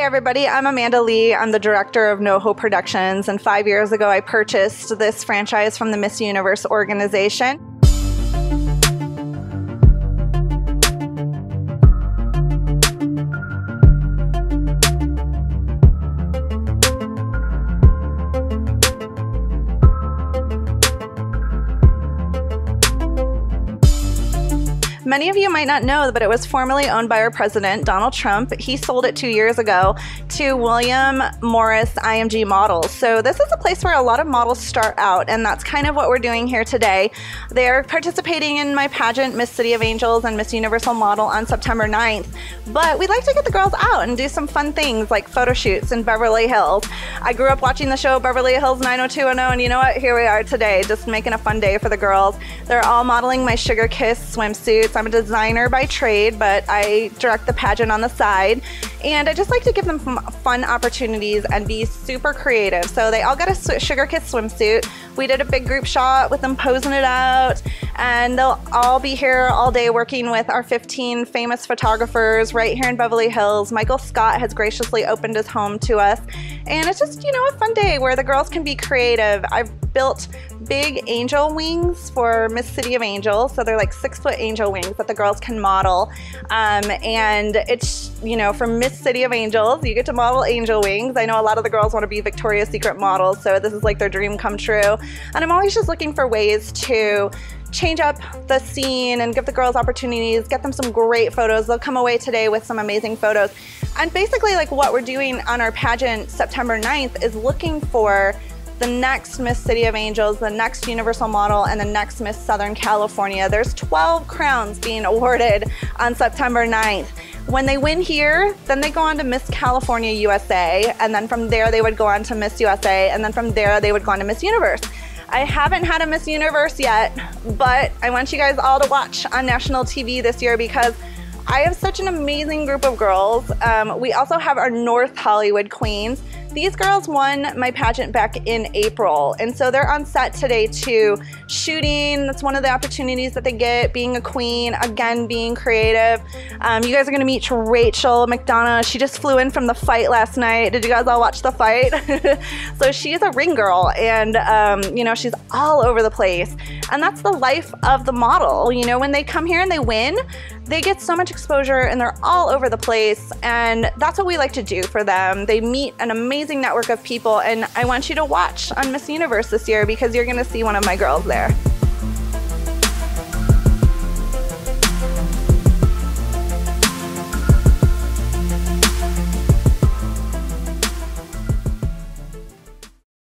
everybody. I'm Amanda Lee. I'm the director of NoHo Productions, and five years ago, I purchased this franchise from the Miss Universe organization. Many of you might not know, but it was formerly owned by our president, Donald Trump. He sold it two years ago to William Morris IMG Models. So this is a place where a lot of models start out, and that's kind of what we're doing here today. They're participating in my pageant, Miss City of Angels and Miss Universal Model on September 9th. But we'd like to get the girls out and do some fun things like photo shoots in Beverly Hills. I grew up watching the show Beverly Hills 90210, and you know what? Here we are today, just making a fun day for the girls. They're all modeling my Sugar Kiss swimsuits. I'm a designer by trade, but I direct the pageant on the side. And I just like to give them fun opportunities and be super creative. So they all got a Sugar Kiss swimsuit. We did a big group shot with them posing it out, and they'll all be here all day working with our 15 famous photographers right here in Beverly Hills. Michael Scott has graciously opened his home to us, and it's just, you know, a fun day where the girls can be creative. I've built big angel wings for Miss City of Angels. So they're like six foot angel wings that the girls can model. Um, and it's, you know, from Miss City of Angels, you get to model angel wings. I know a lot of the girls want to be Victoria's Secret models, so this is like their dream come true. And I'm always just looking for ways to change up the scene and give the girls opportunities, get them some great photos. They'll come away today with some amazing photos. And basically like what we're doing on our pageant September 9th is looking for the next Miss City of Angels, the next Universal Model, and the next Miss Southern California. There's 12 crowns being awarded on September 9th. When they win here, then they go on to Miss California USA, and then from there they would go on to Miss USA, and then from there they would go on to Miss Universe. I haven't had a Miss Universe yet, but I want you guys all to watch on national TV this year because I have such an amazing group of girls. Um, we also have our North Hollywood Queens. These girls won my pageant back in April, and so they're on set today too, shooting. That's one of the opportunities that they get, being a queen, again, being creative. Um, you guys are gonna meet Rachel McDonough. She just flew in from the fight last night. Did you guys all watch the fight? so she's a ring girl, and um, you know, she's all over the place. And that's the life of the model. You know, when they come here and they win, they get so much exposure and they're all over the place. And that's what we like to do for them. They meet an amazing network of people. And I want you to watch on Miss Universe this year because you're to see one of my girls there.